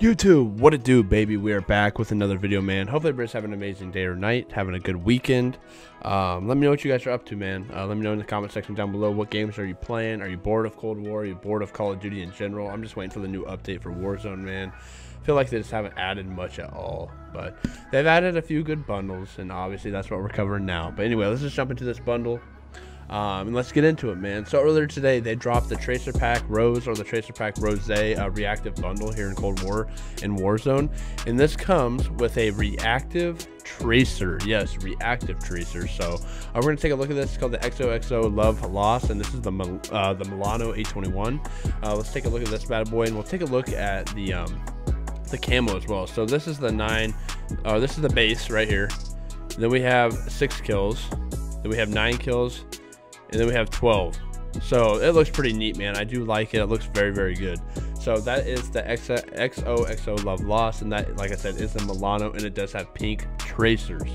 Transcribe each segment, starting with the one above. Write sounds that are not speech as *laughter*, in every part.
YouTube, what it do, baby? We are back with another video, man. Hopefully, everybody's having an amazing day or night, having a good weekend. Um, let me know what you guys are up to, man. Uh, let me know in the comment section down below. What games are you playing? Are you bored of Cold War? Are you bored of Call of Duty in general? I'm just waiting for the new update for Warzone, man. I feel like they just haven't added much at all, but they've added a few good bundles, and obviously that's what we're covering now. But anyway, let's just jump into this bundle. Um, and let's get into it, man. So earlier today, they dropped the Tracer Pack Rose or the Tracer Pack Rose uh, reactive bundle here in Cold War and Warzone. And this comes with a reactive tracer. Yes, reactive tracer. So uh, we're going to take a look at this. It's called the XOXO Love Lost, And this is the, uh, the Milano 821. Uh, let's take a look at this bad boy. And we'll take a look at the, um, the camo as well. So this is the 9. Uh, this is the base right here. Then we have 6 kills. Then we have 9 kills and then we have 12 so it looks pretty neat man. I do like it. It looks very very good. So that is the xoxo love lost and that like i said is the milano and it does have pink tracers.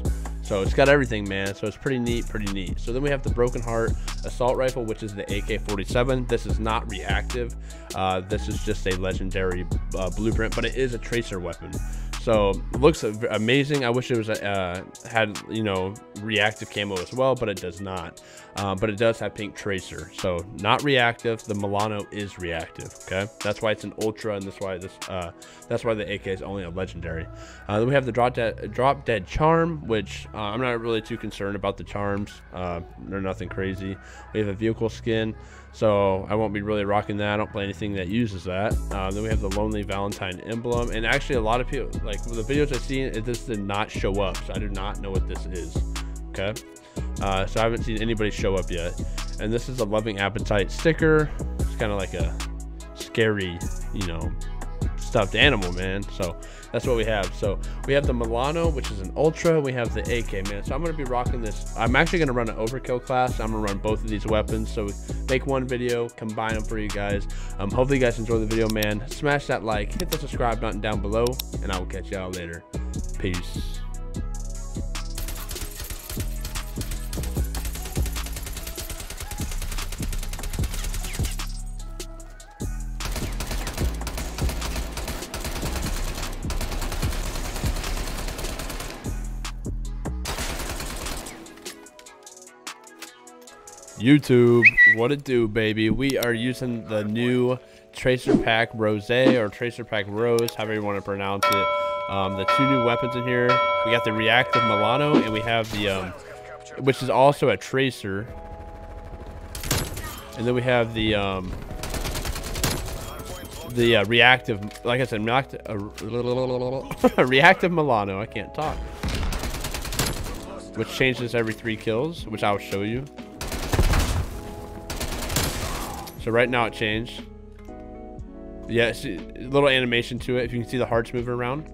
So it's got everything man. So it's pretty neat pretty neat. So then we have the broken heart assault rifle which is the ak-47 this is not reactive. Uh, this is just a legendary uh, blueprint but it is a tracer weapon so looks amazing. I wish it was uh, had you know reactive camo as well, but it does not. Um, but it does have pink tracer, so not reactive. The Milano is reactive. Okay, that's why it's an ultra, and that's why this uh, that's why the AK is only a legendary. Uh, then we have the drop dead drop dead charm, which uh, I'm not really too concerned about the charms. Uh, they're nothing crazy. We have a vehicle skin. So I won't be really rocking that. I don't play anything that uses that. Uh, then we have the Lonely Valentine emblem. And actually a lot of people, like the videos I've seen, it, this did not show up. So I do not know what this is. Okay. Uh, so I haven't seen anybody show up yet. And this is a Loving Appetite sticker. It's kind of like a scary, you know, stuffed animal, man. So that's what we have. So we have the Milano, which is an Ultra. We have the AK, man. So I'm going to be rocking this. I'm actually going to run an Overkill class. I'm to run both of these weapons. So make one video, combine them for you guys. Um, hopefully you guys enjoy the video, man. Smash that like, hit the subscribe button down below, and I will catch y'all later. Peace. YouTube, what it do, baby? We are using the new Tracer Pack Rose or Tracer Pack Rose, however you want to pronounce it. Um, the two new weapons in here. We got the Reactive Milano, and we have the, um, which is also a Tracer. And then we have the, um, the uh, reactive, like I said, uh, *laughs* reactive Milano. I can't talk. Which changes every three kills, which I'll show you. So right now it changed. Yeah, see, a little animation to it. If you can see the hearts moving around.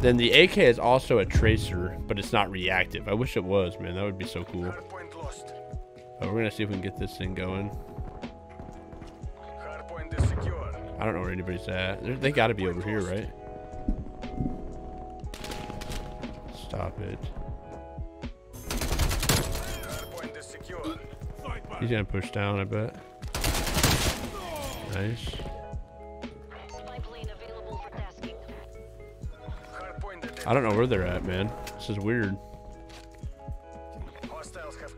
Then the AK is also a tracer, but it's not reactive. I wish it was, man. That would be so cool. We're gonna see if we can get this thing going. I don't know where anybody's at. They're, they got to be over here, right? Stop it. He's gonna push down, I bet. Nice. I don't know where they're at, man. This is weird.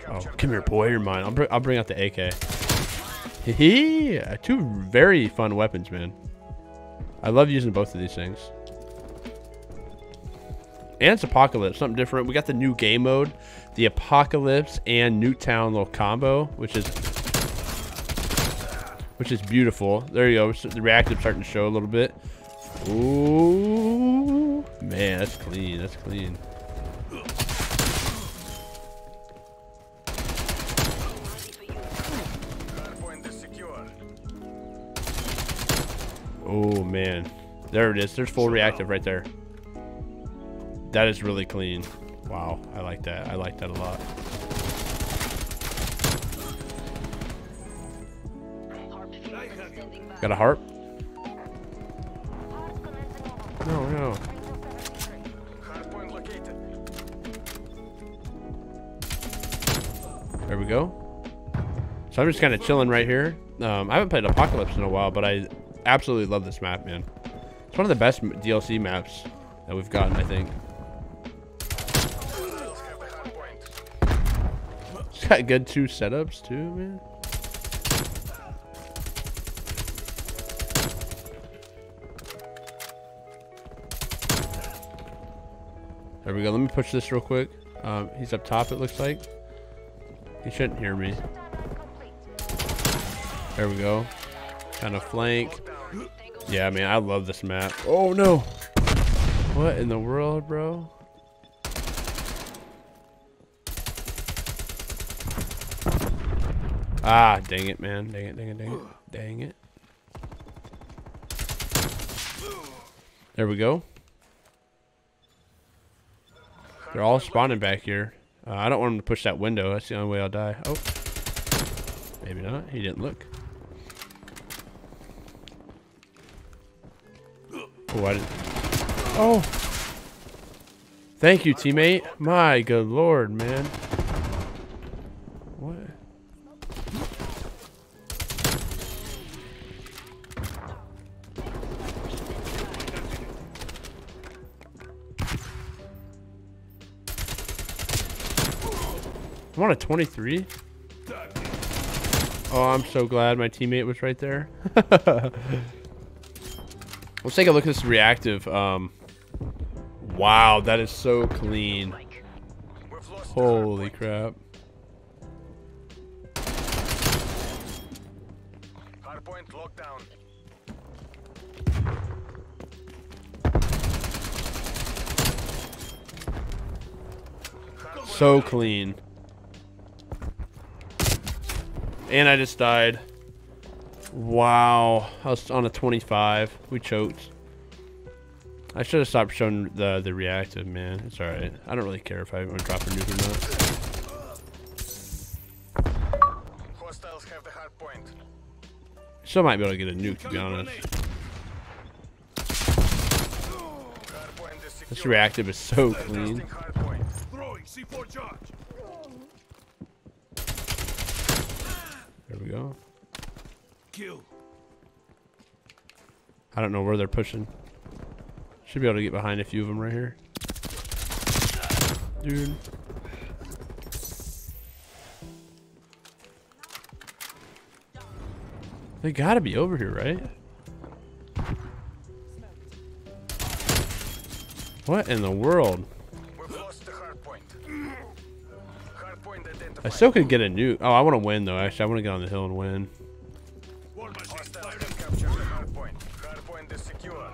Oh, come here, boy. You're mine. I'll, br I'll bring out the AK. *laughs* Two very fun weapons, man. I love using both of these things. And it's Apocalypse, something different. We got the new game mode, the Apocalypse and Nuketown little combo, which is which is beautiful. There you go. The reactive starting to show a little bit. Ooh, man, that's clean. That's clean. Oh man, there it is. There's full reactive right there. That is really clean. Wow, I like that. I like that a lot. Got a harp? No, no. There we go. So I'm just kind of chilling right here. Um, I haven't played Apocalypse in a while, but I absolutely love this map, man. It's one of the best DLC maps that we've gotten, I think. It's got good two setups too, man. There we go. Let me push this real quick. Um, he's up top, it looks like. He shouldn't hear me. There we go. Kind of flank. Yeah, man, I love this map. Oh, no. What in the world, bro? Ah, dang it, man. Dang it, dang it, dang it. Dang it. There we go. They're all spawning back here. Uh, I don't want him to push that window. That's the only way I'll die. Oh. Maybe not. He didn't look. Oh, I didn't. Oh. Thank you, teammate. My good lord, man. What? I'm on a 23. Oh, I'm so glad my teammate was right there. *laughs* Let's take a look at this reactive. Um, wow, that is so clean. Holy crap. Lockdown. So clean. And I just died. Wow. I was on a 25. We choked. I should have stopped showing the the reactive, man. It's alright. I don't really care if I want to drop a nuke or not. Hostiles have the hardpoint. Still might be able to get a nuke, to be honest. This reactive is so clean. Testing hardpoint. Throwing C4 charge. There we go. Kill. I don't know where they're pushing. Should be able to get behind a few of them right here. Dude. They gotta be over here, right? What in the world? I still could get a nuke. Oh, I want to win though. Actually, I want to get on the hill and win. War machine Hostiles fired have captured the hardpoint. Hardpoint is secure.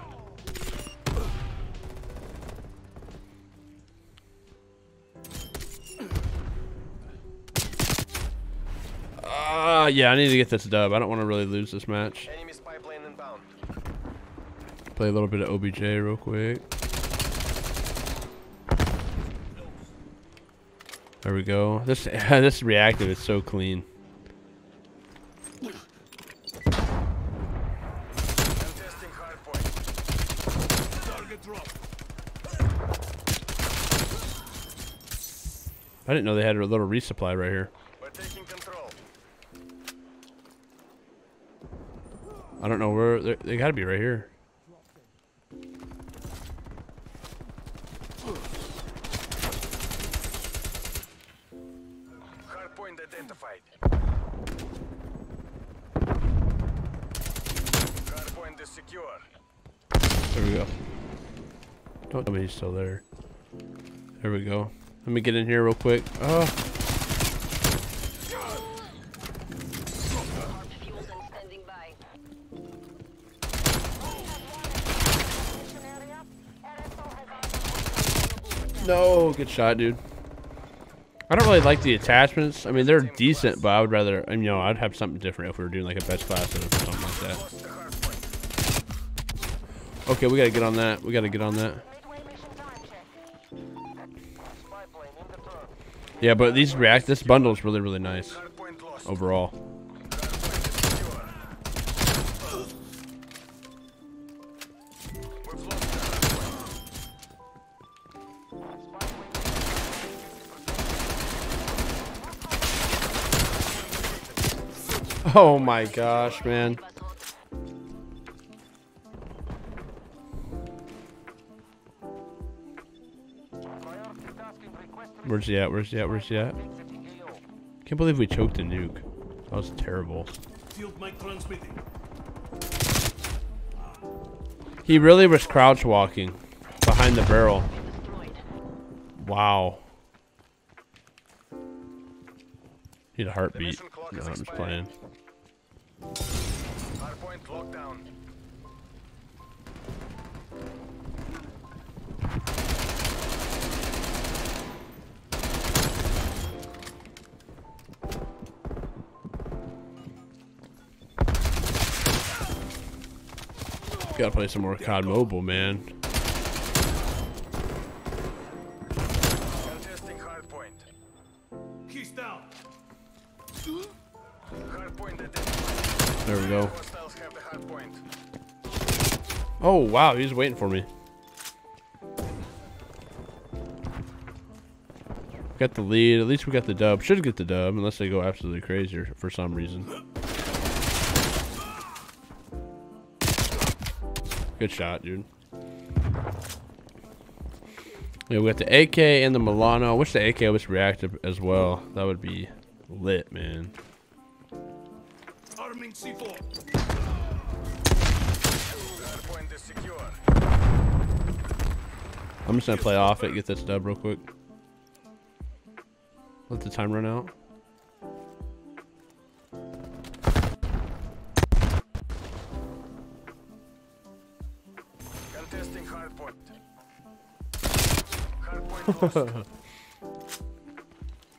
Ah, yeah, I need to get this dub. I don't want to really lose this match. Enemy spy plane inbound. Play a little bit of OBJ real quick. There we go. This *laughs* this reactive is so clean. I didn't know they had a little resupply right here. I don't know where they got to be right here. Identified. Hardpoint is secure. There we go. Don't tell me he's still there. There we go. Let me get in here real quick. Oh, no, good shot, dude. I don't really like the attachments. I mean, they're decent, but I would rather, you know, I'd have something different if we were doing like a best class or something like that. Okay, we gotta get on that. We gotta get on that. Yeah, but these react, this bundle is really, really nice overall. Oh my gosh, man. Where's he at? Where's he at? Where's he at? Can't believe we choked a nuke. That was terrible. He really was crouch walking behind the barrel. Wow. Need a heartbeat. No, I'm just playing. Hardpoint. Gotta play some more COD Mobile, man. There we go. Oh, wow. He's waiting for me. Got the lead. At least we got the dub. Should get the dub, unless they go absolutely crazy for some reason. Good shot, dude. Yeah, we got the AK and the Milano. I wish the AK was reactive as well. That would be lit, man. Arming C4. Hardpoint is secure. I'm just gonna play off it, get this dub real quick. Let the time run out. Contesting hardpoint. Hardpoint.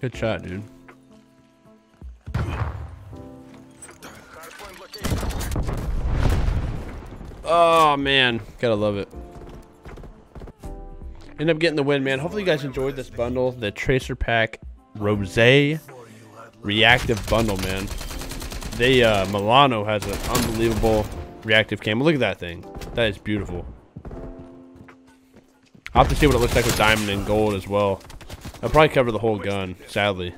Good shot, dude. Oh man, gotta love it. End up getting the win, man. Hopefully you guys enjoyed this bundle, the Tracer Pack Rose Reactive Bundle, man. They uh, Milano has an unbelievable reactive cam. Look at that thing. That is beautiful. I'll have to see what it looks like with diamond and gold as well. I'll probably cover the whole gun, sadly.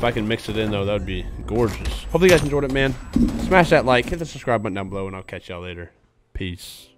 If I can mix it in though, that would be gorgeous. Hopefully you guys enjoyed it, man. Smash that like, hit the subscribe button down below, and I'll catch y'all later. Peace.